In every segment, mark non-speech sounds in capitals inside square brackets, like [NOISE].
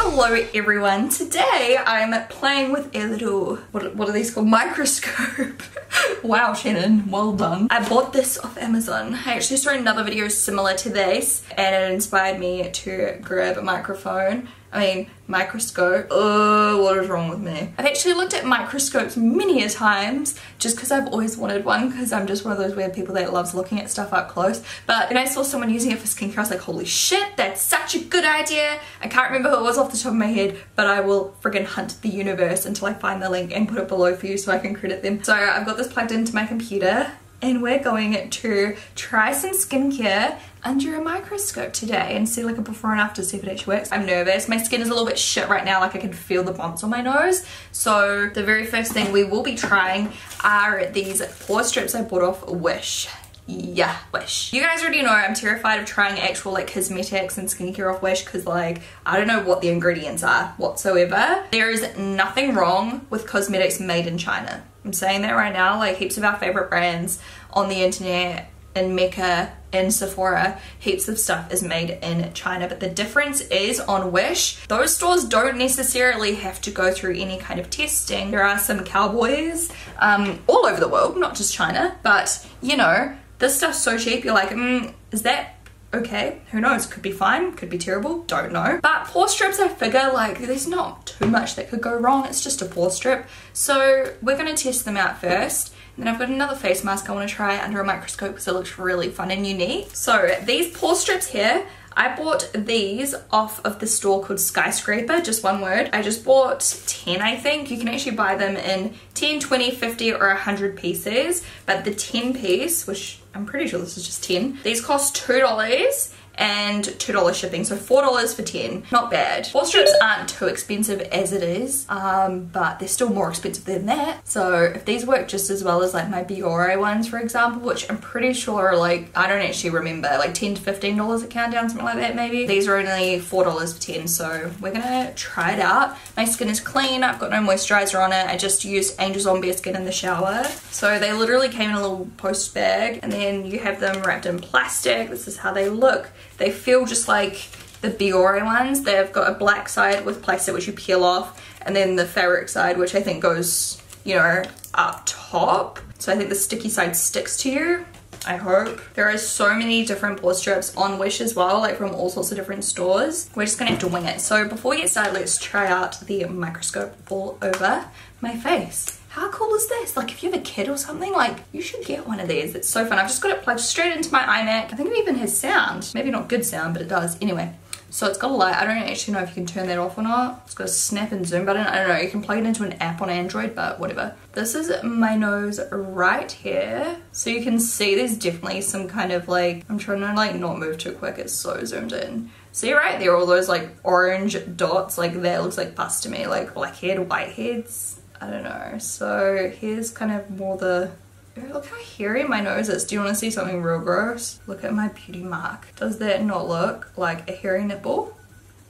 Hello everyone, today I'm playing with a little, what, what are these called, microscope. [LAUGHS] wow Shannon, well done. I bought this off Amazon. I actually saw another video similar to this and it inspired me to grab a microphone I mean, microscope. Oh, what is wrong with me? I've actually looked at microscopes many a times just because I've always wanted one because I'm just one of those weird people that loves looking at stuff up close. But when I saw someone using it for skincare, I was like, holy shit, that's such a good idea. I can't remember who it was off the top of my head, but I will friggin' hunt the universe until I find the link and put it below for you so I can credit them. So I've got this plugged into my computer and we're going to try some skincare under a microscope today and see like a before and after see if it actually works. I'm nervous. My skin is a little bit shit right now like I can feel the bumps on my nose. So the very first thing we will be trying are these pore strips I bought off Wish yeah wish you guys already know i'm terrified of trying actual like cosmetics and skincare off wish because like i don't know what the ingredients are whatsoever there is nothing wrong with cosmetics made in china i'm saying that right now like heaps of our favorite brands on the internet in Mecca in Sephora, heaps of stuff is made in China. But the difference is on Wish, those stores don't necessarily have to go through any kind of testing. There are some cowboys um, all over the world, not just China, but you know, this stuff's so cheap, you're like, mm, is that okay who knows could be fine could be terrible don't know but pore strips i figure like there's not too much that could go wrong it's just a pore strip so we're to test them out first then I've got another face mask I want to try under a microscope because it looks really fun and unique. So these pore strips here, I bought these off of the store called Skyscraper, just one word. I just bought 10 I think. You can actually buy them in 10, 20, 50 or 100 pieces. But the 10 piece, which I'm pretty sure this is just 10, these cost $2 and $2 shipping, so $4 for 10. Not bad. Pore strips aren't too expensive as it is, um, but they're still more expensive than that. So if these work just as well as like my Biore ones, for example, which I'm pretty sure are like, I don't actually remember, like 10 to $15 a countdown, something like that maybe. These are only $4 for 10, so we're gonna try it out. My skin is clean, I've got no moisturizer on it. I just used Angel Zombie skin in the shower. So they literally came in a little post bag and then you have them wrapped in plastic. This is how they look. They feel just like the Biore ones. They've got a black side with plastic which you peel off and then the ferric side which I think goes, you know, up top. So I think the sticky side sticks to you. I hope. There are so many different pore strips on Wish as well, like from all sorts of different stores. We're just gonna have to wing it. So before we get started, let's try out the microscope all over my face. How cool is this? Like if you have a kid or something, like you should get one of these. It's so fun. I've just got it plugged straight into my iMac. I think it even has sound. Maybe not good sound, but it does. Anyway, so it's got a light. I don't actually know if you can turn that off or not. It's got a snap and zoom button. I don't know. You can plug it into an app on Android, but whatever. This is my nose right here. So you can see there's definitely some kind of like, I'm trying to like not move too quick. It's so zoomed in. See right there, all those like orange dots, like that looks like pus to me, like blackhead, whiteheads I don't know. So here's kind of more the Look how hairy my nose is. Do you want to see something real gross? Look at my beauty mark. Does that not look like a hairy nipple?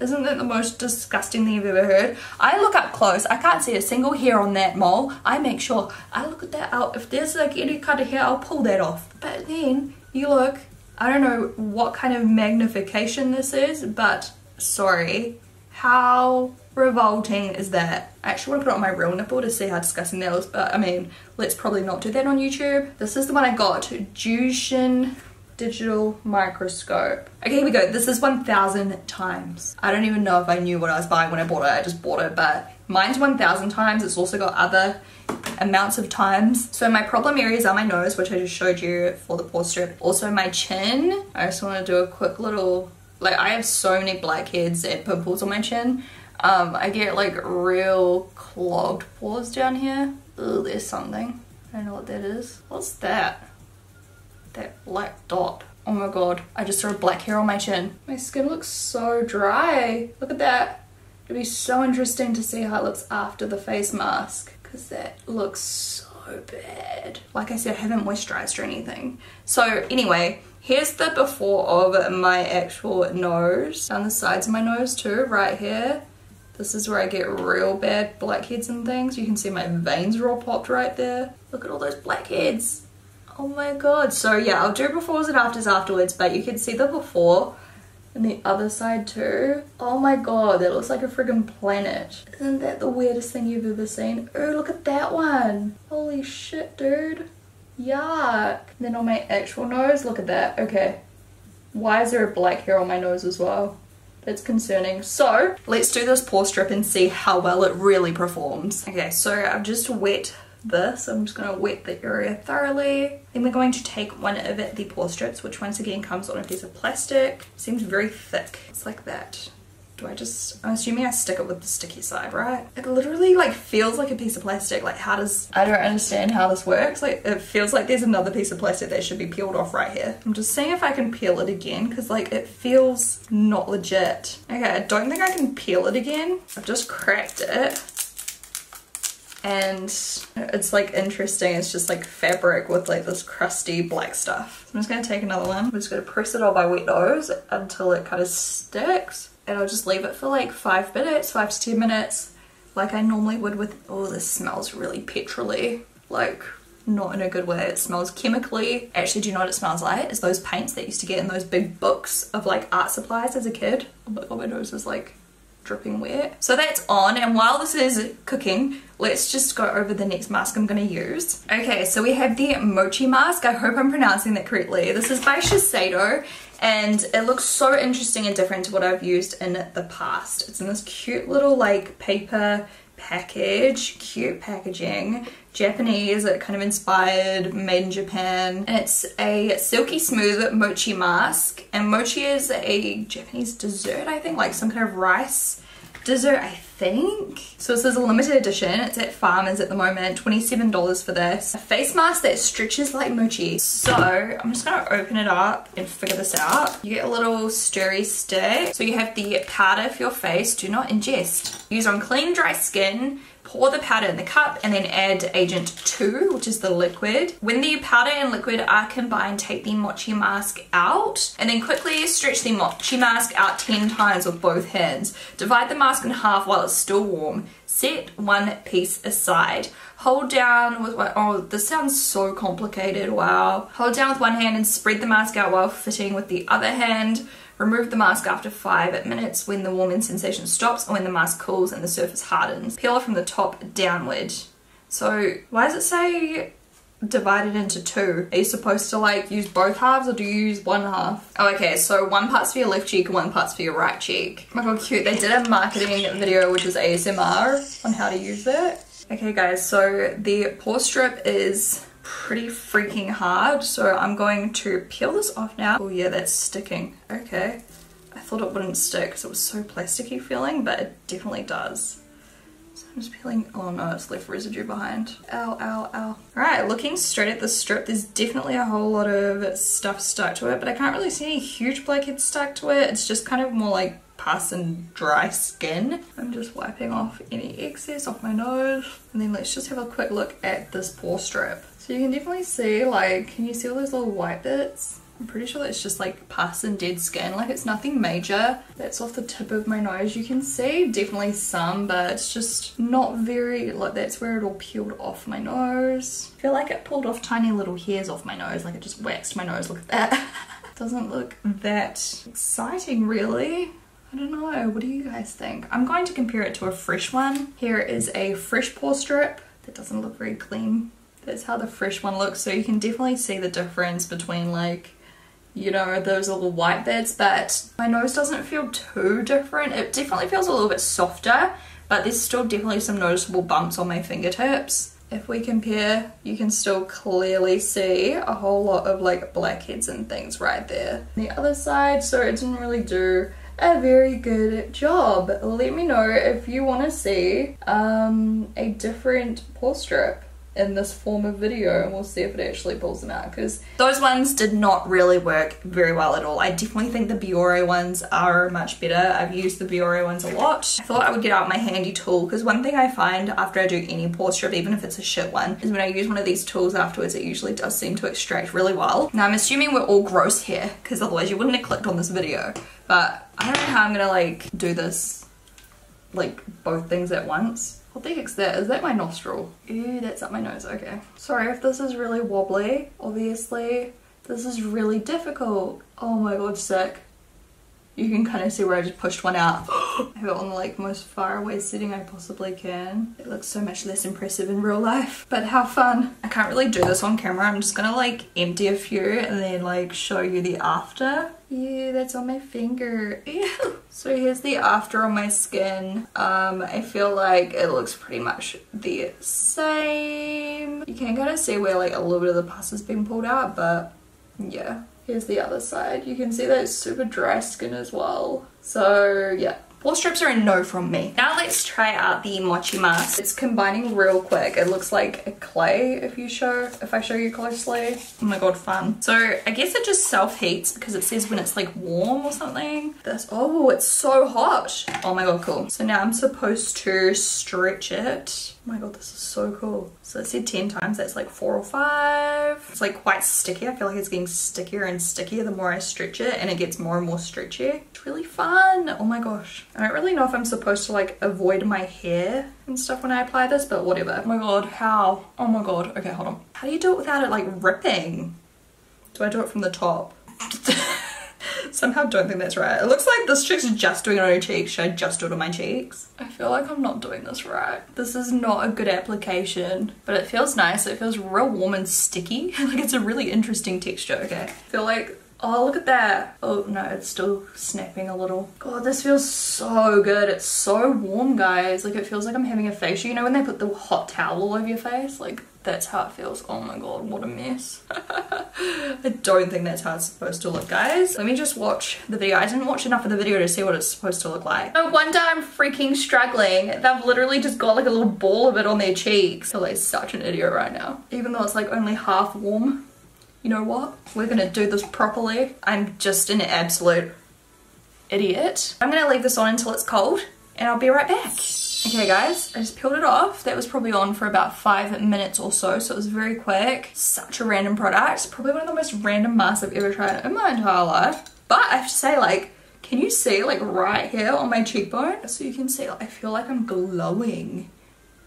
Isn't that the most disgusting thing you've ever heard? I look up close. I can't see a single hair on that mole. I make sure I look at that out. If there's like any kind of hair, I'll pull that off. But then you look, I don't know what kind of magnification this is, but sorry. How revolting is that? I actually want to put it on my real nipple to see how disgusting that was, but I mean, let's probably not do that on YouTube. This is the one I got, Jushin digital microscope. Okay, here we go. This is 1,000 times. I don't even know if I knew what I was buying when I bought it. I just bought it, but mine's 1,000 times. It's also got other amounts of times. So my problem areas are my nose, which I just showed you for the pore strip. Also my chin. I just want to do a quick little, like I have so many blackheads and pimples on my chin. Um, I get like real clogged pores down here. Ugh, there's something. I don't know what that is. What's that? That black dot. Oh my god, I just saw a black hair on my chin. My skin looks so dry. Look at that. It'd be so interesting to see how it looks after the face mask because that looks so bad. Like I said, I haven't moisturized or anything. So anyway, here's the before of my actual nose. Down the sides of my nose too, right here. This is where I get real bad blackheads and things. You can see my veins are all popped right there. Look at all those blackheads. Oh my god. So yeah, I'll do befores and afters afterwards, but you can see the before and the other side too. Oh my god, that looks like a friggin' planet. Isn't that the weirdest thing you've ever seen? Oh, look at that one. Holy shit, dude. Yuck. Then on my actual nose, look at that. Okay. Why is there a black hair on my nose as well? That's concerning. So let's do this pore strip and see how well it really performs. Okay, so I've just wet this. I'm just going to wet the area thoroughly. Then we're going to take one of the pore strips, which once again comes on a piece of plastic. Seems very thick. It's like that. Do I just, I'm assuming I stick it with the sticky side, right? It literally like feels like a piece of plastic. Like how does, I don't understand how this works. Like it feels like there's another piece of plastic that should be peeled off right here. I'm just seeing if I can peel it again because like it feels not legit. Okay, I don't think I can peel it again. I've just cracked it and it's like interesting it's just like fabric with like this crusty black stuff so I'm just gonna take another one I'm just gonna press it all by wet nose until it kind of sticks and I'll just leave it for like five minutes five to ten minutes like I normally would with oh this smells really petrolly like not in a good way it smells chemically actually do you know what it smells like it's those paints that used to get in those big books of like art supplies as a kid oh my god my nose is like dripping wet. So that's on and while this is cooking, let's just go over the next mask I'm going to use. Okay, so we have the Mochi mask. I hope I'm pronouncing that correctly. This is by Shiseido and it looks so interesting and different to what I've used in the past. It's in this cute little like paper package, cute packaging, Japanese, kind of inspired, made in Japan. And it's a silky smooth mochi mask. And mochi is a Japanese dessert, I think, like some kind of rice dessert, I think. So this is a limited edition. It's at Farmers at the moment. $27 for this. A face mask that stretches like mochi. So I'm just gonna open it up and figure this out. You get a little stirry stick. So you have the powder for your face. Do not ingest. Use on clean, dry skin pour the powder in the cup and then add agent 2 which is the liquid. When the powder and liquid are combined take the mochi mask out and then quickly stretch the mochi mask out 10 times with both hands. Divide the mask in half while it's still warm. Set one piece aside. Hold down with one, oh this sounds so complicated, wow. Hold down with one hand and spread the mask out while fitting with the other hand. Remove the mask after 5 minutes when the warming sensation stops or when the mask cools and the surface hardens. Peel it from the top downward. So why does it say divided into two? Are you supposed to like use both halves or do you use one half? Oh, okay, so one part's for your left cheek and one part's for your right cheek. Oh my god, cute. They did a marketing video which is ASMR on how to use it. Okay guys, so the pore strip is pretty freaking hard. So I'm going to peel this off now. Oh yeah, that's sticking. Okay. I thought it wouldn't stick because it was so plasticky feeling, but it definitely does. So I'm just peeling, oh no, it's left residue behind. Ow, ow, ow. Alright, looking straight at the strip, there's definitely a whole lot of stuff stuck to it, but I can't really see any huge blackheads stuck to it. It's just kind of more like pus and dry skin. I'm just wiping off any excess off my nose. And then let's just have a quick look at this pore strip. So you can definitely see like, can you see all those little white bits? I'm pretty sure that's just like pus and dead skin, like it's nothing major. That's off the tip of my nose. You can see definitely some, but it's just not very, like that's where it all peeled off my nose. I feel like it pulled off tiny little hairs off my nose, like it just waxed my nose, look at that. [LAUGHS] Doesn't look that exciting really. I don't know, what do you guys think? I'm going to compare it to a fresh one. Here is a fresh pore strip that doesn't look very clean that's how the fresh one looks. So you can definitely see the difference between like, you know, those little white bits, but my nose doesn't feel too different. It definitely feels a little bit softer, but there's still definitely some noticeable bumps on my fingertips. If we compare, you can still clearly see a whole lot of like blackheads and things right there. The other side, so it didn't really do a very good job. Let me know if you want to see um, a different pore strip in this form of video and we'll see if it actually pulls them out because those ones did not really work very well at all. I definitely think the Biore ones are much better. I've used the Biore ones a lot. I thought I would get out my handy tool because one thing I find after I do any pore strip, even if it's a shit one, is when I use one of these tools afterwards it usually does seem to extract really well. Now I'm assuming we're all gross here because otherwise you wouldn't have clicked on this video but I don't know how I'm gonna like do this like both things at once What the heck's that? Is that my nostril? Ew, that's up my nose. Okay. Sorry if this is really wobbly. Obviously, this is really difficult. Oh my god, sick. You can kind of see where I just pushed one out. [GASPS] I have it on like most far away sitting I possibly can. It looks so much less impressive in real life, but how fun. I can't really do this on camera. I'm just gonna like empty a few and then like show you the after. Yeah, that's on my finger. Ew. [LAUGHS] So here's the after on my skin. Um, I feel like it looks pretty much the same. You can kind of see where like a little bit of the pus has been pulled out, but yeah. Here's the other side. You can see that it's super dry skin as well. So yeah, Pore strips are a no from me. Now let's try out the Mochi mask. It's combining real quick. It looks like a clay if you show, if I show you closely. Oh my god, fun. So I guess it just self-heats because it says when it's like warm or something. This, oh, it's so hot. Oh my god, cool. So now I'm supposed to stretch it. Oh my god, this is so cool. So it said 10 times, that's like four or five. It's like quite sticky. I feel like it's getting stickier and stickier the more I stretch it and it gets more and more stretchy. It's really fun. Oh my gosh. I don't really know if I'm supposed to like avoid my hair and stuff when I apply this, but whatever. Oh my god, how? Oh my god. Okay, hold on. How do you do it without it like ripping? Do I do it from the top? [LAUGHS] Somehow don't think that's right. It looks like this chick's just doing it on her cheeks. Should I just do it on my cheeks? I feel like I'm not doing this right. This is not a good application, but it feels nice. It feels real warm and sticky. [LAUGHS] like it's a really interesting texture, okay? I feel like Oh, look at that. Oh, no, it's still snapping a little. God, this feels so good. It's so warm, guys. Like, it feels like I'm having a facial. You know when they put the hot towel all over your face? Like, that's how it feels. Oh my god, what a mess. [LAUGHS] I don't think that's how it's supposed to look, guys. Let me just watch the video. I didn't watch enough of the video to see what it's supposed to look like. No wonder I'm freaking struggling. They've literally just got like a little ball of it on their cheeks. Like such an idiot right now. Even though it's like only half warm. You know what? We're gonna do this properly. I'm just an absolute idiot. I'm gonna leave this on until it's cold and I'll be right back. Okay guys, I just peeled it off. That was probably on for about five minutes or so, so it was very quick. Such a random product. Probably one of the most random masks I've ever tried in my entire life. But I have to say like, can you see like right here on my cheekbone? So you can see, like, I feel like I'm glowing.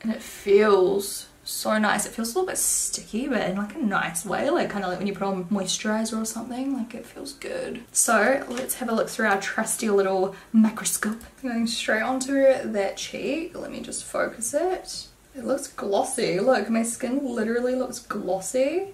And it feels so nice. It feels a little bit sticky, but in like a nice way, like kind of like when you put on moisturizer or something, like it feels good. So let's have a look through our trusty little microscope. Going straight onto that cheek. Let me just focus it. It looks glossy. Look, my skin literally looks glossy.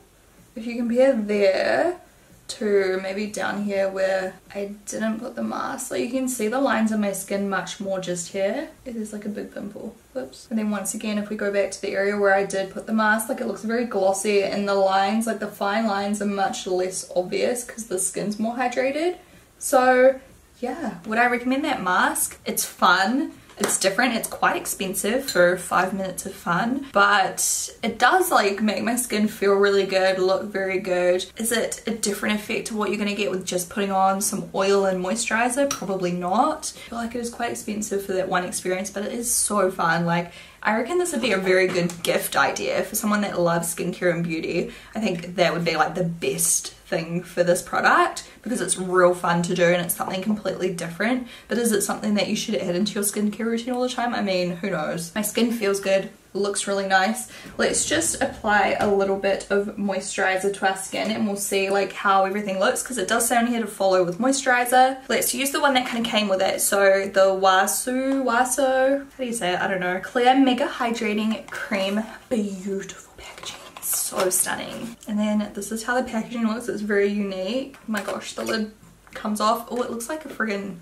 If you compare there to maybe down here where I didn't put the mask. Like you can see the lines on my skin much more just here. It is like a big pimple. And then once again, if we go back to the area where I did put the mask, like it looks very glossy and the lines, like the fine lines are much less obvious because the skin's more hydrated. So yeah, would I recommend that mask? It's fun. It's different, it's quite expensive for five minutes of fun, but it does like make my skin feel really good, look very good. Is it a different effect to what you're gonna get with just putting on some oil and moisturizer? Probably not. I feel like it is quite expensive for that one experience, but it is so fun. Like I reckon this would be a very good gift idea for someone that loves skincare and beauty. I think that would be like the best thing for this product because it's real fun to do and it's something completely different. But is it something that you should add into your skincare routine all the time? I mean, who knows? My skin feels good, looks really nice. Let's just apply a little bit of moisturizer to our skin and we'll see like how everything looks because it does say on here to follow with moisturizer. Let's use the one that kind of came with it. So the Wasu, Waso, how do you say it? I don't know. Clear Mega Hydrating Cream. Beautiful packaging so stunning. And then this is how the packaging looks. It's very unique. Oh my gosh, the lid comes off. Oh, it looks like a friggin'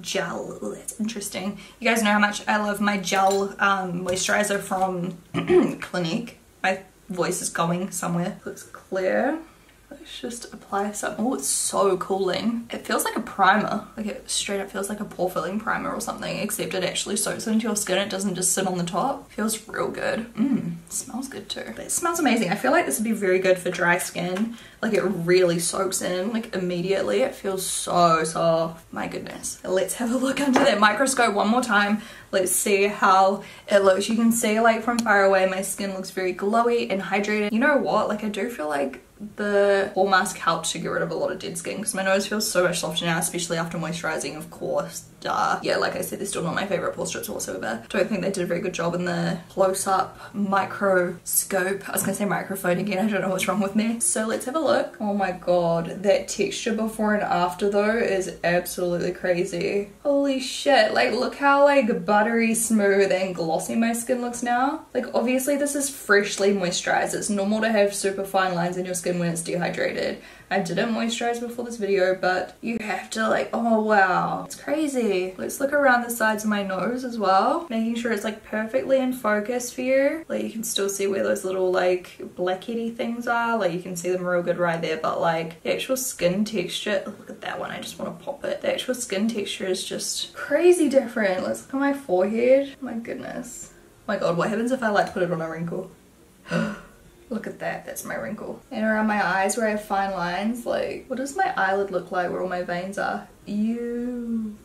gel. Ooh, that's interesting. You guys know how much I love my gel um, moisturizer from [CLEARS THROAT] Clinique. My voice is going somewhere. Looks clear. Let's just apply some. Oh, it's so cooling. It feels like a primer. Like it straight up feels like a pore filling primer or something, except it actually soaks into your skin. It doesn't just sit on the top. Feels real good. Mmm, smells good too. But it smells amazing. I feel like this would be very good for dry skin. Like it really soaks in like immediately. It feels so soft. My goodness. Let's have a look under that microscope one more time. Let's see how it looks. You can see like from far away my skin looks very glowy and hydrated. You know what? Like I do feel like the pore mask helped to get rid of a lot of dead skin because my nose feels so much softer now, especially after moisturizing, of course. Duh. Yeah, like I said, they're still not my favorite pore strips whatsoever. Don't think they did a very good job in the close-up microscope. I was gonna say microphone again, I don't know what's wrong with me. So let's have a look. Oh my god, that texture before and after though is absolutely crazy. Holy shit, like look how like buttery smooth and glossy my skin looks now. Like obviously this is freshly moisturized. It's normal to have super fine lines in your skin when it's dehydrated. I didn't moisturize before this video, but you have to like, oh wow, it's crazy. Let's look around the sides of my nose as well, making sure it's like perfectly in focus for you. Like you can still see where those little like blackheady things are, like you can see them real good right there, but like the actual skin texture, oh, look at that one, I just want to pop it. The actual skin texture is just crazy different. Let's look at my forehead. Oh, my goodness. Oh my god, what happens if I like put it on a wrinkle? [GASPS] [LAUGHS] Look at that, that's my wrinkle. And around my eyes where I have fine lines, like, what does my eyelid look like where all my veins are? Ew,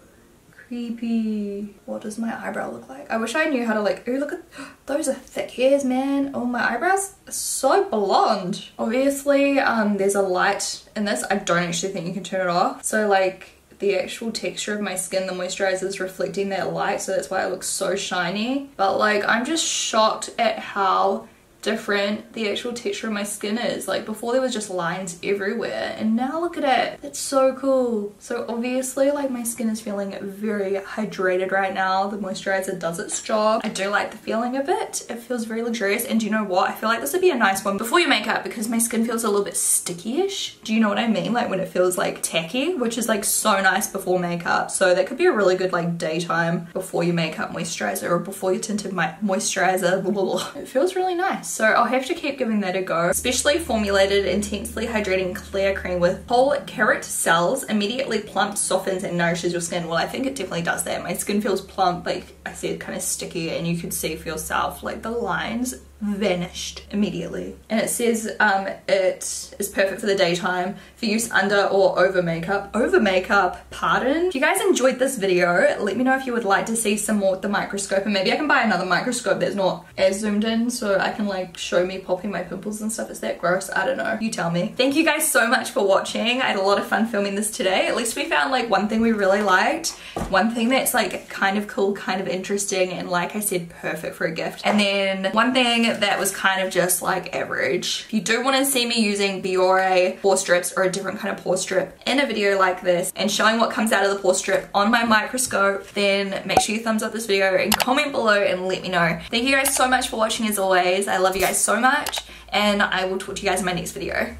creepy. What does my eyebrow look like? I wish I knew how to like, ooh, look at, [GASPS] those are thick hairs, man. Oh, my eyebrows are so blonde. Obviously, um, there's a light in this. I don't actually think you can turn it off. So like, the actual texture of my skin, the moisturizer is reflecting that light, so that's why it looks so shiny. But like, I'm just shocked at how different the actual texture of my skin is. Like before there was just lines everywhere and now look at it. It's so cool. So obviously like my skin is feeling very hydrated right now. The moisturizer does its job. I do like the feeling of it. It feels very luxurious and do you know what? I feel like this would be a nice one before your makeup because my skin feels a little bit sticky-ish. Do you know what I mean? Like when it feels like tacky, which is like so nice before makeup. So that could be a really good like daytime before your makeup moisturizer or before your tinted moisturizer. [LAUGHS] It feels really nice. So I'll have to keep giving that a go. Specially formulated intensely hydrating clear cream with whole carrot cells immediately plumps, softens and nourishes your skin. Well, I think it definitely does that. My skin feels plump, like I said, kind of sticky and you could see for yourself like the lines vanished immediately. And it says um, it is perfect for the daytime for use under or over makeup. Over makeup, pardon? If you guys enjoyed this video, let me know if you would like to see some more with the microscope and maybe I can buy another microscope that's not as zoomed in so I can like show me popping my pimples and stuff. Is that gross? I don't know. You tell me. Thank you guys so much for watching. I had a lot of fun filming this today. At least we found like one thing we really liked. One thing that's like kind of cool, kind of interesting and like I said, perfect for a gift. And then one thing that was kind of just like average. If you do want to see me using Biore pore strips or a different kind of pore strip in a video like this and showing what comes out of the pore strip on my microscope, then make sure you thumbs up this video and comment below and let me know. Thank you guys so much for watching as always. I love you guys so much and I will talk to you guys in my next video.